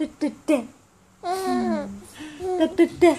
嘟嘟嘟，嗯，嘟嘟对。